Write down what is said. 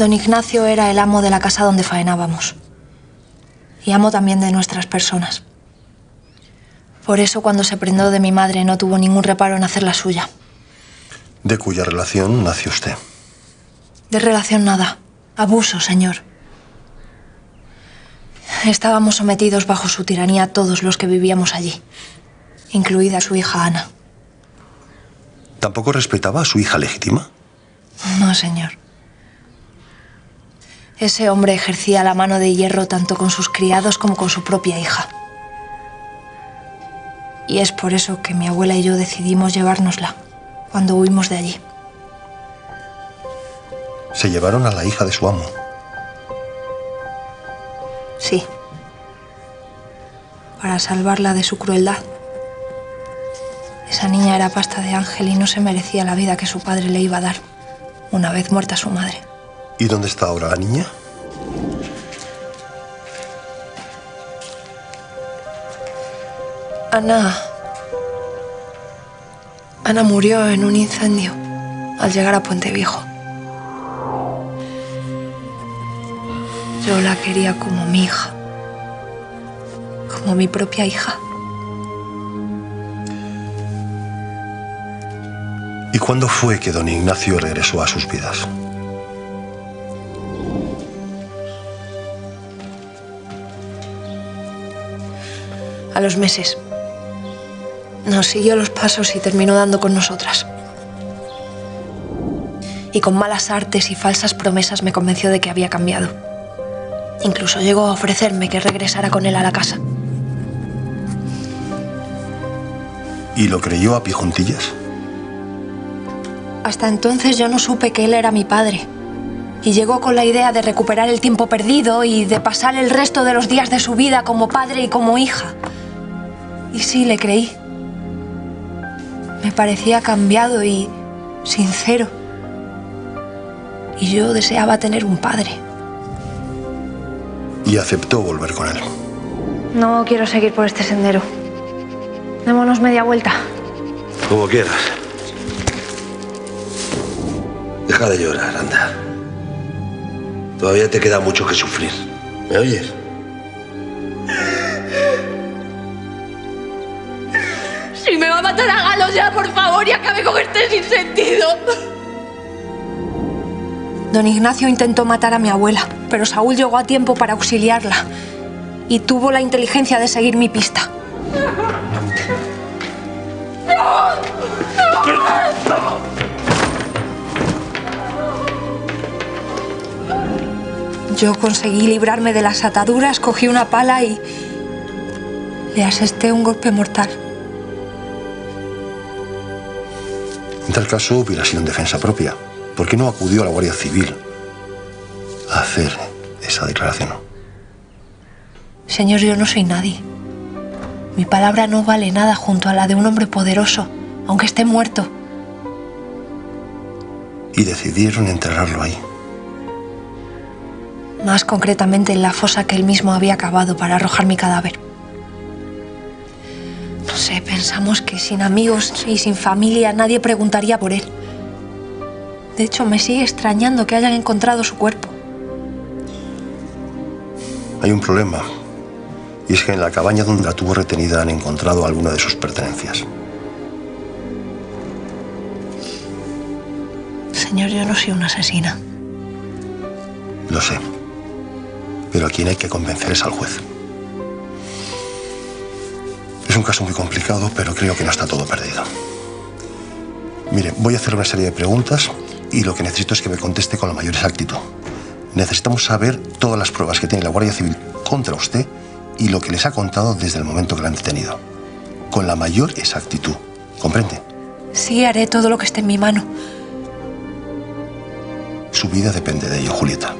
Don Ignacio era el amo de la casa donde faenábamos. Y amo también de nuestras personas. Por eso cuando se prendó de mi madre no tuvo ningún reparo en hacer la suya. ¿De cuya relación nació usted? De relación nada. Abuso, señor. Estábamos sometidos bajo su tiranía todos los que vivíamos allí, incluida su hija Ana. ¿Tampoco respetaba a su hija legítima? No, señor. Ese hombre ejercía la mano de hierro tanto con sus criados como con su propia hija. Y es por eso que mi abuela y yo decidimos llevárnosla cuando huimos de allí. Se llevaron a la hija de su amo. Sí. Para salvarla de su crueldad. Esa niña era pasta de ángel y no se merecía la vida que su padre le iba a dar, una vez muerta su madre. ¿Y dónde está ahora la niña? Ana. Ana murió en un incendio al llegar a Puente Viejo. Yo la quería como mi hija, como mi propia hija. ¿Y cuándo fue que don Ignacio regresó a sus vidas? A los meses. Nos siguió los pasos y terminó dando con nosotras. Y con malas artes y falsas promesas me convenció de que había cambiado. Incluso llegó a ofrecerme que regresara con él a la casa. ¿Y lo creyó a pie juntillas? Hasta entonces yo no supe que él era mi padre. Y llegó con la idea de recuperar el tiempo perdido y de pasar el resto de los días de su vida como padre y como hija. Y sí, le creí. Me parecía cambiado y sincero. Y yo deseaba tener un padre. Y aceptó volver con él. No quiero seguir por este sendero. Démonos media vuelta. Como quieras. Deja de llorar, anda. Todavía te queda mucho que sufrir. ¿Me oyes? Si me va a matar a galos ya, por favor, y acabe con este sinsentido. Don Ignacio intentó matar a mi abuela, pero Saúl llegó a tiempo para auxiliarla y tuvo la inteligencia de seguir mi pista. Yo conseguí librarme de las ataduras, cogí una pala y le asesté un golpe mortal. En tal caso hubiera sido en defensa propia. ¿Por qué no acudió a la Guardia Civil a hacer esa declaración? Señor, yo no soy nadie. Mi palabra no vale nada junto a la de un hombre poderoso, aunque esté muerto. Y decidieron enterrarlo ahí. Más concretamente en la fosa que él mismo había cavado para arrojar mi cadáver. No sé, pensamos que sin amigos y sin familia nadie preguntaría por él. De hecho, me sigue extrañando que hayan encontrado su cuerpo. Hay un problema. Y es que en la cabaña donde la tuvo retenida han encontrado alguna de sus pertenencias. Señor, yo no soy una asesina. Lo sé. Pero a quien hay que convencer es al juez. Es un caso muy complicado, pero creo que no está todo perdido. Mire, voy a hacer una serie de preguntas y lo que necesito es que me conteste con la mayor exactitud. Necesitamos saber todas las pruebas que tiene la Guardia Civil contra usted y lo que les ha contado desde el momento que la han detenido. Con la mayor exactitud. ¿Comprende? Sí, haré todo lo que esté en mi mano. Su vida depende de ello, Julieta.